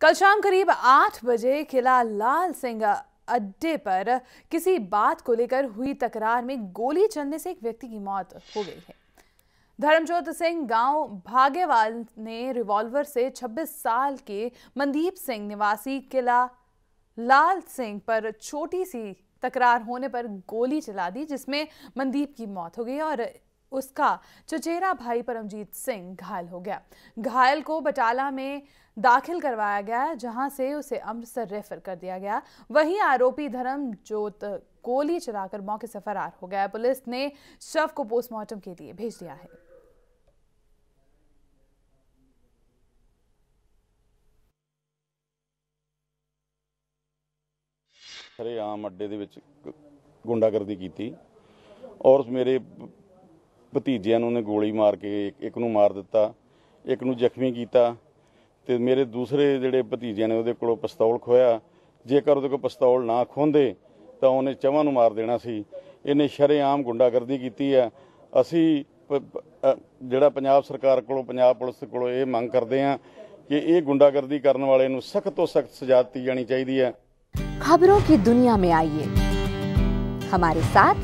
कल शाम करीब आठ बजे किला लाल सिंह अड्डे पर किसी बात को लेकर हुई तकरार में गोली चलने से एक व्यक्ति की मौत हो गई है। धर्मजोत सिंह गाँव भागेवाल ने रिवॉल्वर से 26 साल के मनदीप सिंह निवासी किला लाल सिंह पर छोटी सी तकरार होने पर गोली चला दी, जिसमें मनदीप की मौत हो गई और उसका चचेरा भाई परमजीत सिंह घायल हो गया घायल को बटाला में दाखिल करवाया गया जहां से उसे अमृतसर रेफर कर दिया गया वहीं आरोपी धर्मजोत गोली चलाकर मौके से फरार हो गया पुलिस ने शव को पोस्टमार्टम के लिए भेज दिया है ਆਮ ਅੱਡੇ ਦੇ ਵਿੱਚ ਗ- ਗੁੰਡਾਗਰਦੀ ਕੀਤੀ ਔਰ ਮੇਰੇ ਭ- ਭਤੀਜਿਆਂ ਨੂੰ ਨੇ ਗੋਲੀ ਮਾਰ ਕੇ ਇੱਕ- ਇੱਕ ਨੂੰ ਮਾਰ ਦਿੱਤਾ ਇੱਕ ਨੂੰ ਜ਼ਖਮੀ ਕੀਤਾ ਤੇ ਮੇਰੇ ਦੂਸਰੇ ਜਿਹੜੇ ਭਤੀਜਿਆਂ ਨੇ ਉਹਦੇ ਕੋਲੋਂ ਪਿਸਤੌਲ ਖੋਇਆ ਜੇਕਰ ਉਹਦੇ ਕੋਲ ਪਿਸਤੌਲ ਨਾ ਖੋਂਦੇ ਤਾਂ ਉਹਨੇ ਚਵਾਂ ਨੂੰ ਮਾਰ ਦੇਣਾ ਸੀ ਇਹਨੇ ਸ਼ਰੇਆਮ ਗੁੰਡਾਗਰਦੀ ਕੀਤੀ ਹੈ ਅਸੀਂ ਪ- ਪ- ਅ, ਜਿਹੜਾ ਪੰਜਾਬ ਸਰਕਾਰ ਕੋਲੋਂ ਪੰਜਾਬ ਪੁਲਿਸ ਕੋਲੋਂ ਇਹ ਮੰਗ ਕਰਦੇ ਹਾਂ ਕਿ ਇਹ ਗੁੰਡਾਗਰਦੀ ਕਰਨ ਵਾਲੇ ਨੂੰ ਸਖਤ ਤੋਂ ਸਖਤ ਸਜ਼ਾ ਦਿੱਤੀ ਜਾਣੀ ਚਾਹੀਦੀ ਹੈ खबरों की दुनिया में आइए हमारे साथ